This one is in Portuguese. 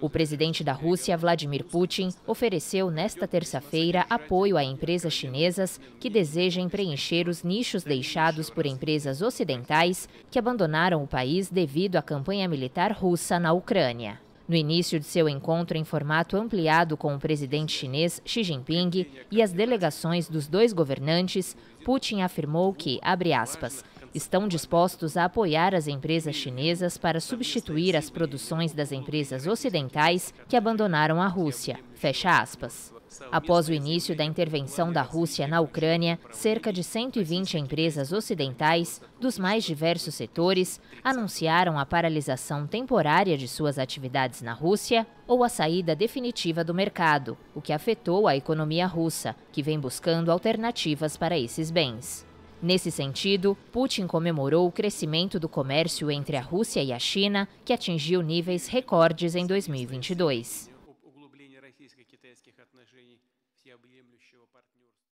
O presidente da Rússia, Vladimir Putin, ofereceu nesta terça-feira apoio a empresas chinesas que desejem preencher os nichos deixados por empresas ocidentais que abandonaram o país devido à campanha militar russa na Ucrânia. No início de seu encontro em formato ampliado com o presidente chinês Xi Jinping e as delegações dos dois governantes, Putin afirmou que, abre aspas, estão dispostos a apoiar as empresas chinesas para substituir as produções das empresas ocidentais que abandonaram a Rússia. Fecha aspas. Após o início da intervenção da Rússia na Ucrânia, cerca de 120 empresas ocidentais, dos mais diversos setores, anunciaram a paralisação temporária de suas atividades na Rússia ou a saída definitiva do mercado, o que afetou a economia russa, que vem buscando alternativas para esses bens. Nesse sentido, Putin comemorou o crescimento do comércio entre a Rússia e a China, que atingiu níveis recordes em 2022.